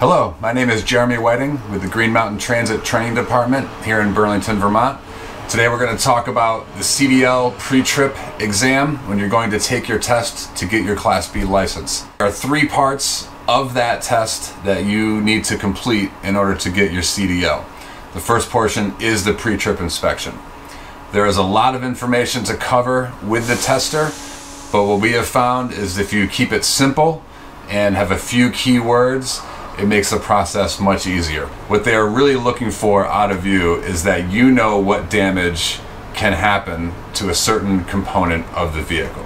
Hello, my name is Jeremy Whiting with the Green Mountain Transit Training Department here in Burlington, Vermont. Today we're going to talk about the CDL pre-trip exam when you're going to take your test to get your Class B license. There are three parts of that test that you need to complete in order to get your CDL. The first portion is the pre-trip inspection. There is a lot of information to cover with the tester, but what we have found is if you keep it simple and have a few key words, it makes the process much easier. What they are really looking for out of you is that you know what damage can happen to a certain component of the vehicle.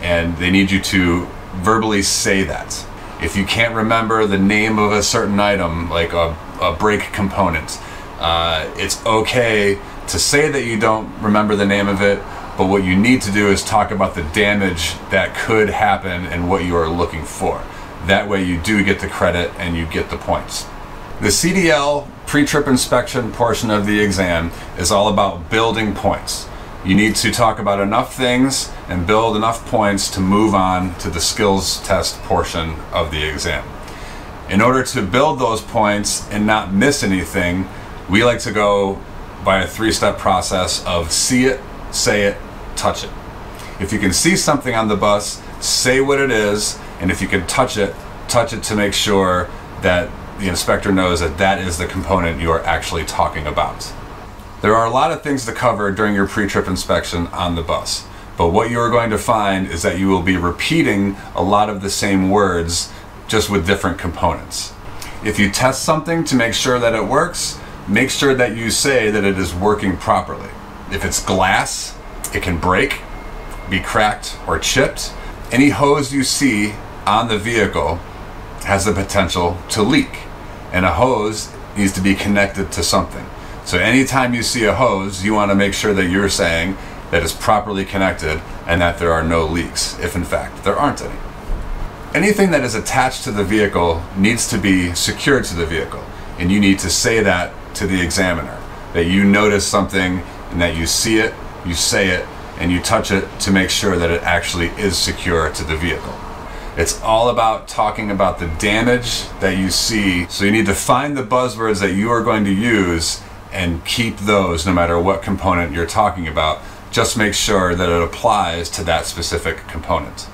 And they need you to verbally say that. If you can't remember the name of a certain item, like a, a brake component, uh, it's okay to say that you don't remember the name of it, but what you need to do is talk about the damage that could happen and what you are looking for. That way you do get the credit and you get the points. The CDL pre-trip inspection portion of the exam is all about building points. You need to talk about enough things and build enough points to move on to the skills test portion of the exam. In order to build those points and not miss anything, we like to go by a three-step process of see it, say it, touch it. If you can see something on the bus, say what it is, and if you can touch it, touch it to make sure that the inspector knows that that is the component you are actually talking about. There are a lot of things to cover during your pre-trip inspection on the bus, but what you are going to find is that you will be repeating a lot of the same words just with different components. If you test something to make sure that it works, make sure that you say that it is working properly. If it's glass, it can break, be cracked, or chipped. Any hose you see on the vehicle has the potential to leak, and a hose needs to be connected to something. So anytime you see a hose, you want to make sure that you're saying that it's properly connected and that there are no leaks, if in fact there aren't any. Anything that is attached to the vehicle needs to be secured to the vehicle, and you need to say that to the examiner that you notice something and that you see it, you say it, and you touch it to make sure that it actually is secure to the vehicle. It's all about talking about the damage that you see. So you need to find the buzzwords that you are going to use and keep those no matter what component you're talking about. Just make sure that it applies to that specific component.